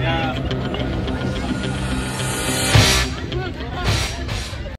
Yeah.